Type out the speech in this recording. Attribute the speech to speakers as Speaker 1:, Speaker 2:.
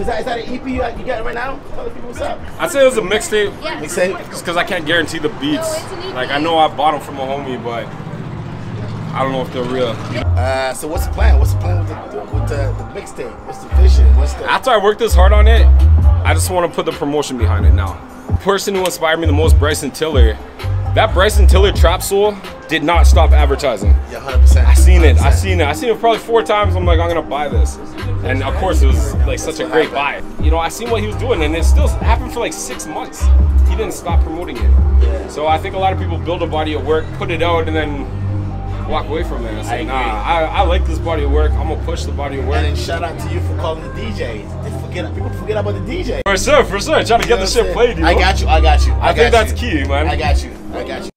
Speaker 1: is that is that an EP you, you got right now? Tell the people what's up.
Speaker 2: I'd say it was a mixtape.
Speaker 3: Yes.
Speaker 1: Mixtape.
Speaker 2: Just because I can't guarantee the beats.
Speaker 3: No, it's an EP.
Speaker 2: like I know I bought them from a homie, but I don't know if they're real.
Speaker 1: Uh, so what's the plan? What's the plan with the with the, the mixtape? What's the vision? What's the
Speaker 2: After I worked this hard on it, I just want to put the promotion behind it now. The person who inspired me the most, Bryson Tiller. That Bryson Tiller trap soul did not stop advertising.
Speaker 1: Yeah, hundred percent.
Speaker 2: I seen it. I seen it. I seen it probably four times. I'm like, I'm gonna buy this, and of course it was like such a great buy. You know, I seen what he was doing, and it still happened for like six months. He didn't stop promoting it. So I think a lot of people build a body of work, put it out, and then walk away from it. I say,
Speaker 1: I
Speaker 2: nah. I, I like this body of work. I'm gonna push the body of work.
Speaker 1: And then shout out to you for calling the DJs. They forget people forget about the DJ.
Speaker 2: For sure, for sure. Trying to get the shit played. You know?
Speaker 1: I got you. I got you. I,
Speaker 2: I think
Speaker 1: got
Speaker 2: that's key, man.
Speaker 1: I got you. I got you.